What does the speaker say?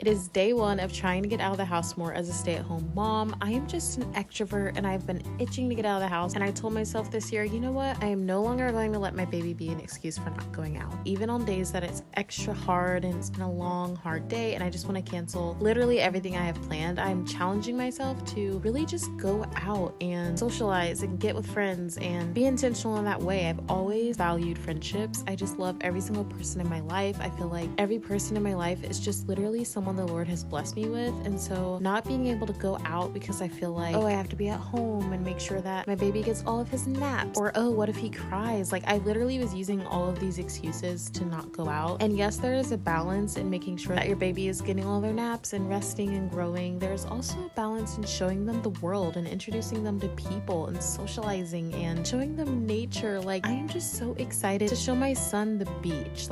It is day one of trying to get out of the house more as a stay at home mom. I am just an extrovert and I've been itching to get out of the house. And I told myself this year, you know what? I am no longer going to let my baby be an excuse for not going out. Even on days that it's extra hard and it's been a long, hard day and I just want to cancel literally everything I have planned, I'm challenging myself to really just go out and socialize and get with friends and be intentional in that way. I've always valued friendships. I just love every single person in my life. I feel like every person in my life is just literally someone someone the Lord has blessed me with. And so, not being able to go out because I feel like, oh, I have to be at home and make sure that my baby gets all of his naps, or oh, what if he cries? Like, I literally was using all of these excuses to not go out. And yes, there is a balance in making sure that your baby is getting all their naps and resting and growing. There's also a balance in showing them the world and introducing them to people and socializing and showing them nature. Like, I am just so excited to show my son the beach.